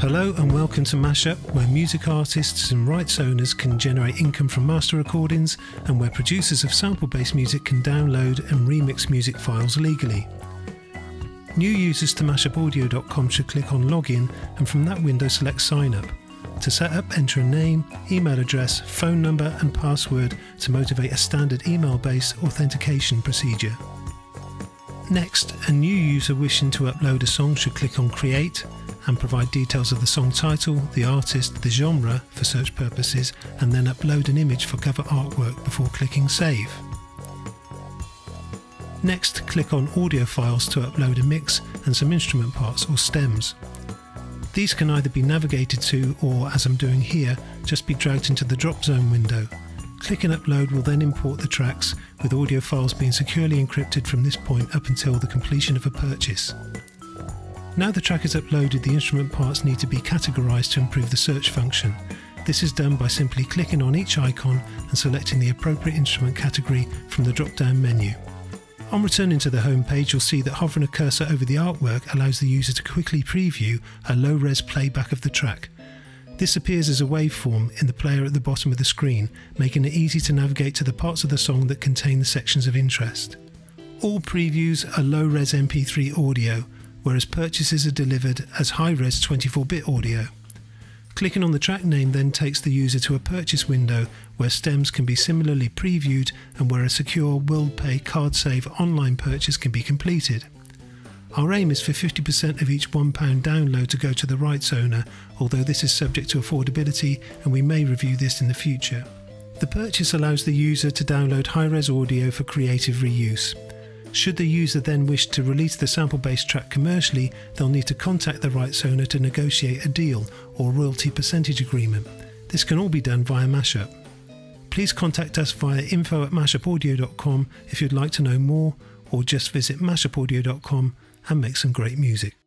Hello and welcome to Mashup, where music artists and rights owners can generate income from master recordings and where producers of sample based music can download and remix music files legally. New users to mashupaudio.com should click on Login and from that window select Sign Up. To set up, enter a name, email address, phone number, and password to motivate a standard email based authentication procedure. Next, a new user wishing to upload a song should click on Create and provide details of the song title, the artist, the genre for search purposes, and then upload an image for cover artwork before clicking Save. Next, click on Audio Files to upload a mix and some instrument parts or stems. These can either be navigated to or, as I'm doing here, just be dragged into the drop zone window. Click and upload will then import the tracks, with audio files being securely encrypted from this point up until the completion of a purchase. Now the track is uploaded, the instrument parts need to be categorized to improve the search function. This is done by simply clicking on each icon and selecting the appropriate instrument category from the drop down menu. On returning to the home page, you'll see that hovering a cursor over the artwork allows the user to quickly preview a low res playback of the track. This appears as a waveform in the player at the bottom of the screen, making it easy to navigate to the parts of the song that contain the sections of interest. All previews are low res MP3 audio, whereas purchases are delivered as high res 24 bit audio. Clicking on the track name then takes the user to a purchase window where stems can be similarly previewed and where a secure WorldPay card save online purchase can be completed. Our aim is for 50% of each £1 download to go to the rights owner, although this is subject to affordability and we may review this in the future. The purchase allows the user to download high res audio for creative reuse. Should the user then wish to release the sample based track commercially, they'll need to contact the rights owner to negotiate a deal or royalty percentage agreement. This can all be done via Mashup. Please contact us via info at mashupaudio.com if you'd like to know more, or just visit mashupaudio.com and make some great music.